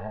Phật